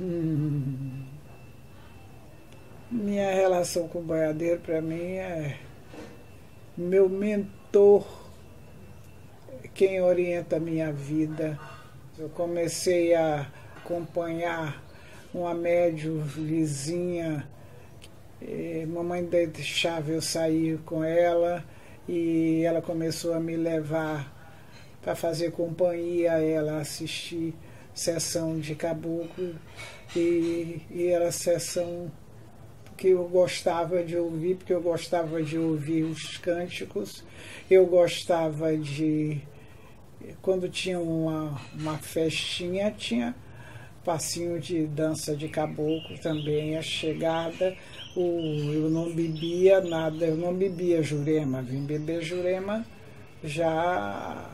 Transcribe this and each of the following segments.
Hum. Minha relação com o boiadeiro, para mim, é meu mentor, quem orienta a minha vida. Eu comecei a acompanhar uma médium vizinha, mamãe deixava eu sair com ela e ela começou a me levar para fazer companhia a ela, assistir sessão de caboclo e, e era sessão que eu gostava de ouvir, porque eu gostava de ouvir os cânticos, eu gostava de. Quando tinha uma, uma festinha, tinha passinho de dança de caboclo também, a chegada. O, eu não bebia nada, eu não bebia jurema, vim beber jurema já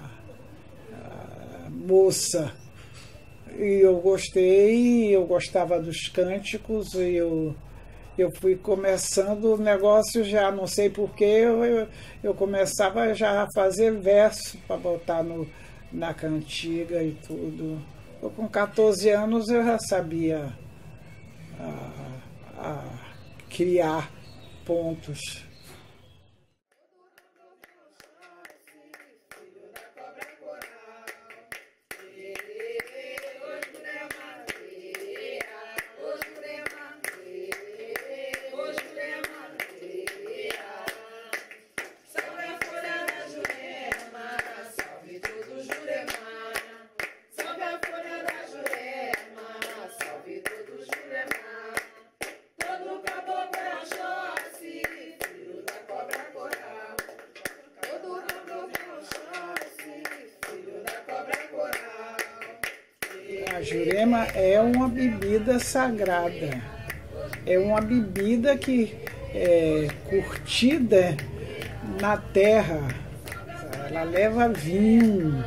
moça. E eu gostei, eu gostava dos cânticos, e eu eu fui começando o negócio já, não sei porquê, eu, eu, eu começava já a fazer verso para botar no, na cantiga e tudo. Eu, com 14 anos eu já sabia a, a criar pontos. Jurema é uma bebida sagrada. É uma bebida que é curtida na terra. Ela leva vinho.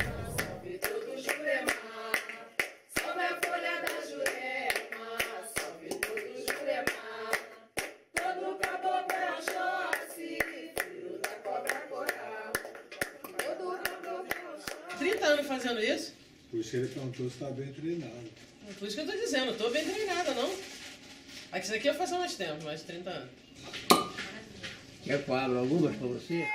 Se está bem treinado. Por isso que eu estou dizendo, estou bem treinada, não. Aqui, isso aqui eu faço há mais tempo, mais de 30 anos. Quer que eu abra algumas para você?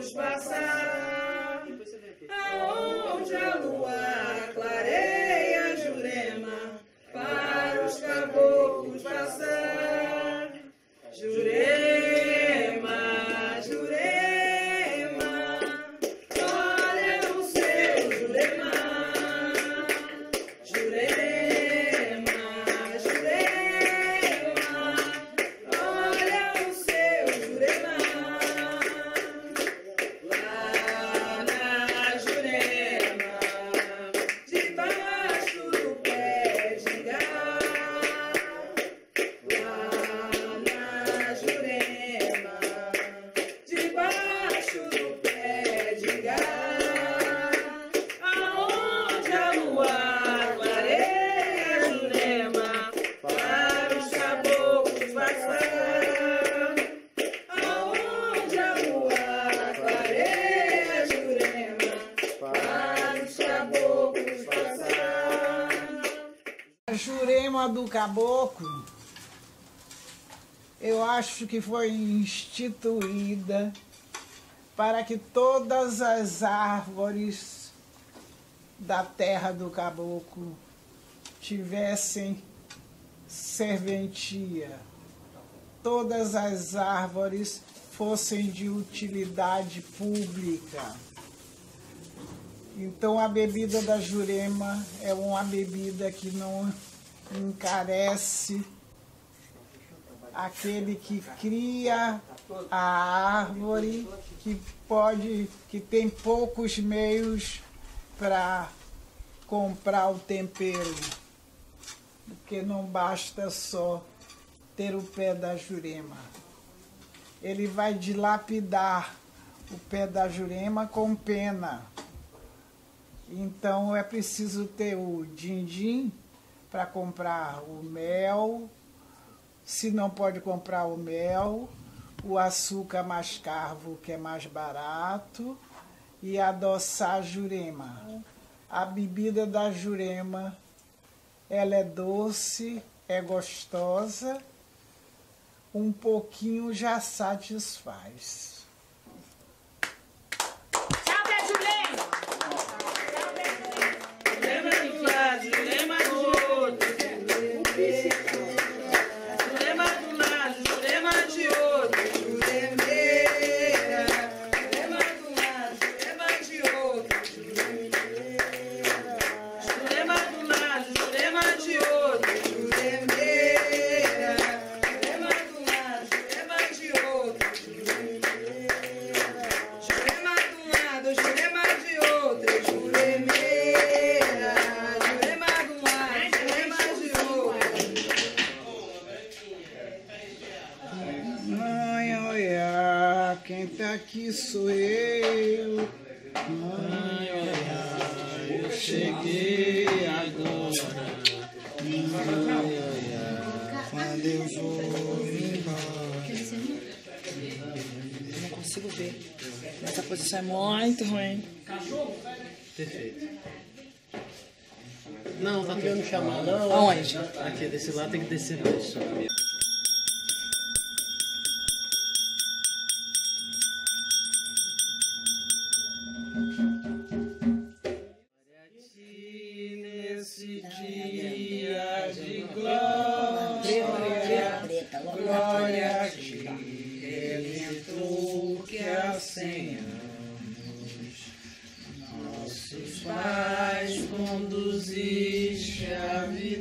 Jurema do Caboclo, eu acho que foi instituída para que todas as árvores da terra do caboclo tivessem serventia, todas as árvores fossem de utilidade pública. Então a bebida da Jurema é uma bebida que não encarece aquele que cria a árvore, que pode, que tem poucos meios para comprar o tempero, porque não basta só ter o pé da jurema. Ele vai dilapidar o pé da jurema com pena. Então é preciso ter o din-din para comprar o mel, se não pode comprar o mel, o açúcar mascavo, que é mais barato, e adoçar a jurema. A bebida da jurema, ela é doce, é gostosa, um pouquinho já satisfaz. Quem tá aqui sou eu. Ai, olha, eu cheguei agora. Ai, olha, quando eu vou embora. Não consigo ver. Essa posição é muito ruim. Perfeito. Não, tá tendo chamar, não. Aonde? Aqui, desse lado tem que descer mais. Pais conduziste a vitória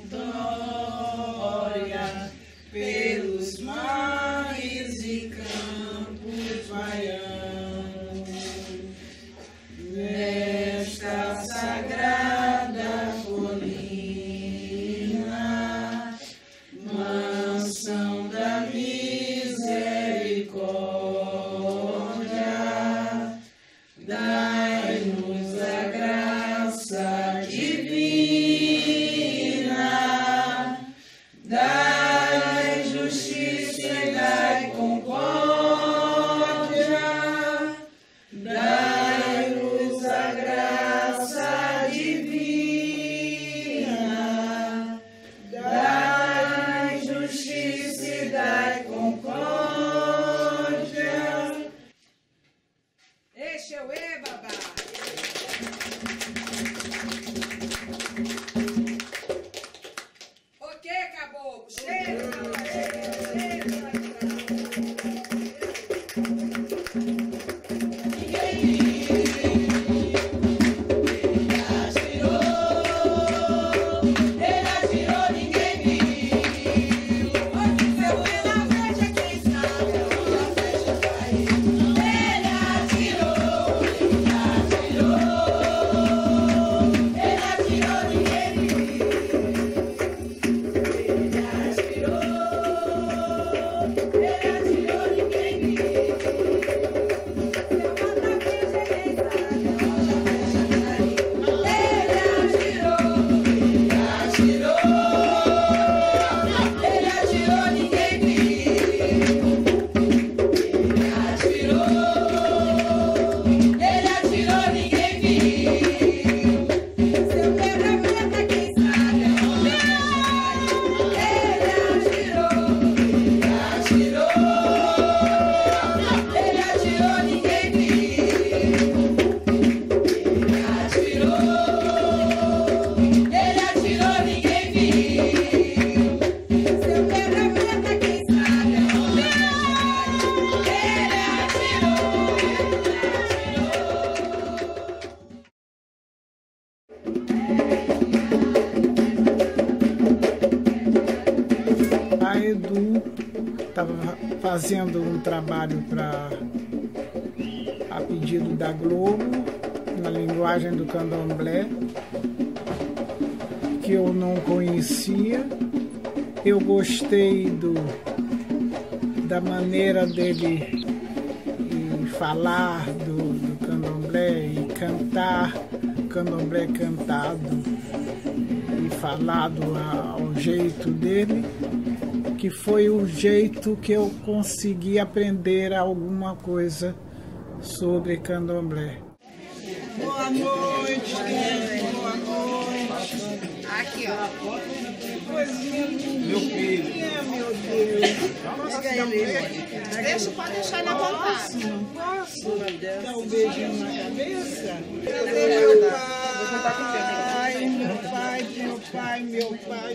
Edu estava fazendo um trabalho para a pedido da Globo, na linguagem do candomblé, que eu não conhecia. Eu gostei do, da maneira dele falar do, do candomblé e cantar candomblé cantado e falado ao jeito dele, que foi o jeito que eu consegui aprender alguma coisa sobre candomblé. Boa noite, boa noite. Aqui, ó. Meu filho. meu Deus. Deixa, pode deixar ele à vontade. Não posso dar um beijinho na cabeça? Cadê meu pai? Meu pai, meu pai, meu pai.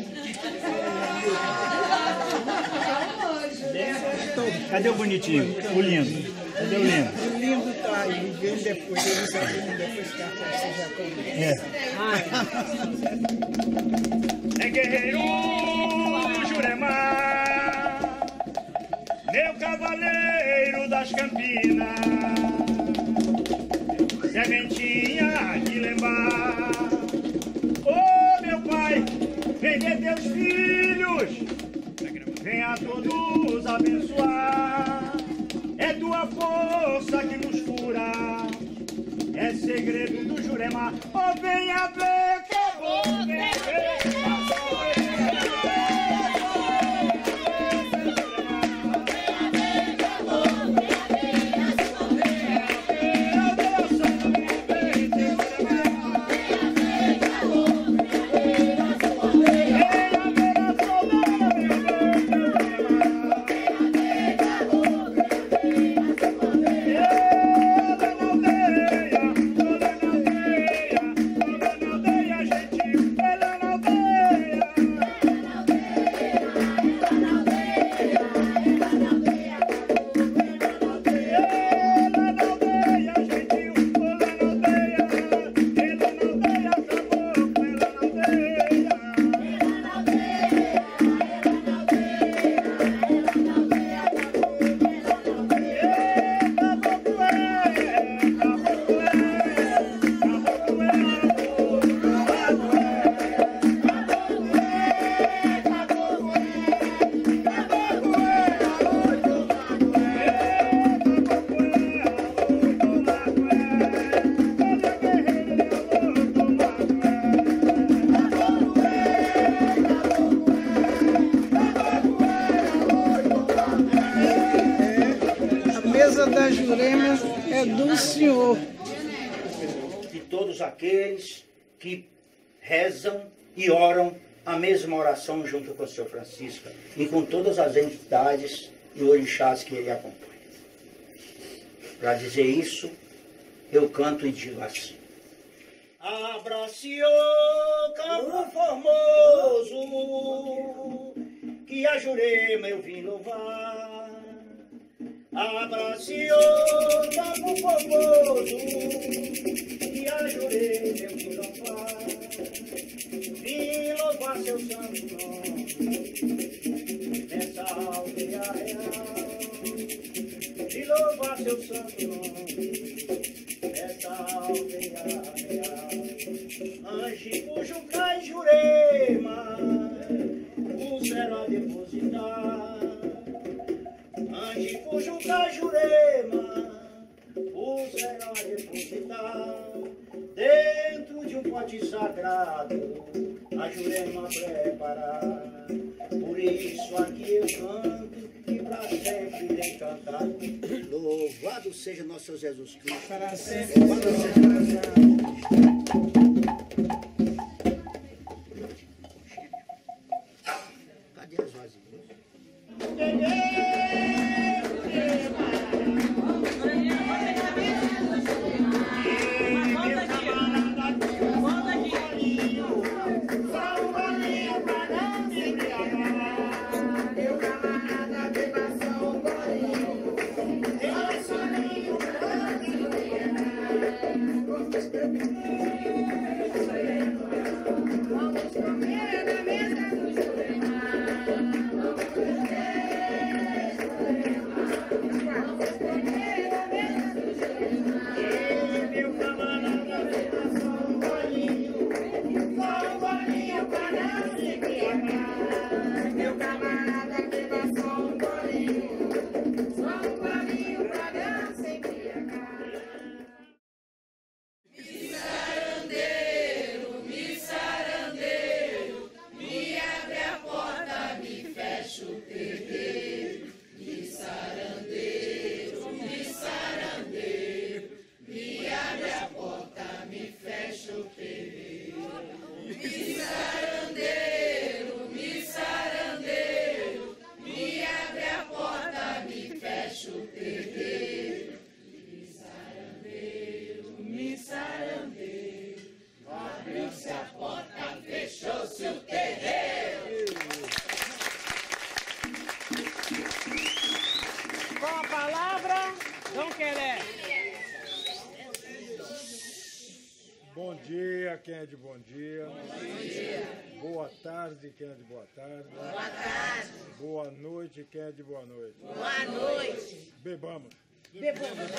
Cadê o bonitinho? O lindo. Cadê o lindo? O lindo tá aí, vem depois, vêm depois que a festa já começa. É guerreiro Juremar, meu cavaleiro das Campinas, sementinha de lembrar. Ô meu pai, vem ver teus filhos, vem a todos abençoar. Força que nos cura, é segredo do Juremar. Ô venha ver mesa da Jurema é do senhor. de todos aqueles que rezam e oram a mesma oração junto com o Senhor Francisco e com todas as entidades e orixás que ele acompanha. Para dizer isso, eu canto e digo assim. Abrace o campo formoso, que a Jurema eu vim louvar. Abrace o campo formoso, que a Jurema eu vim louvar. Vim louvar seu santo nome, nessa aldeia real. Vim louvar seu santo nome, nessa aldeia real. Anjo cujo cai Jurema, o céu a depositar. Dentro de um pote sagrado, a Jurema preparar. Por isso aqui eu canto e pra sempre irei cantar. Louvado seja nosso Jesus Cristo. Para sempre. Louvado seja nosso Jesus Cristo. Queré. Bom dia, quem é de bom dia. Bom dia. Boa tarde, quem é de boa tarde. Boa tarde. Boa noite, quem é de boa noite. Boa noite. Bebamos. Bebamos.